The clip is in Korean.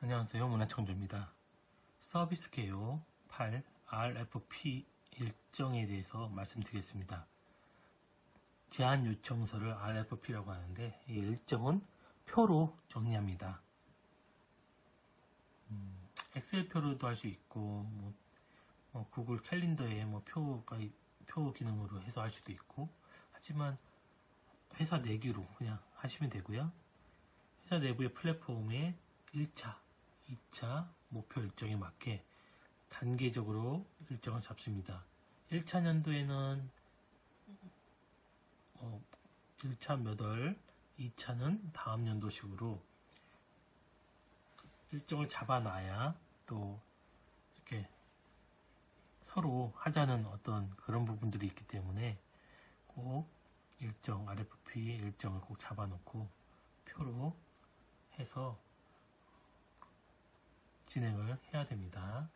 안녕하세요. 문화청주입니다. 서비스 개요 8 RFP 일정에 대해서 말씀드리겠습니다. 제한 요청서를 RFP라고 하는데 이 일정은 표로 정리합니다. 음, 엑셀 표로도 할 수 있고 뭐, 뭐 구글 캘린더에 뭐 표가 이- 표 기능으로 해서 할 수도 있고 하지만 회사 내기로 그냥 하시면 되고요. 회사 내부의 플랫폼에 1차, 2차 목표 일정에 맞게 단계적으로 일정을 잡습니다. 1차 년도에는 어, 1차 몇 월, 2차는 다음 연도식으로 일정을 잡아놔야 또 이렇게 서로 하자는 어떤 그런 부분들이 있기 때문에 꼭 일정, RFP 일정을 꼭 잡아놓고 표로 해서 진행을 해야 됩니다.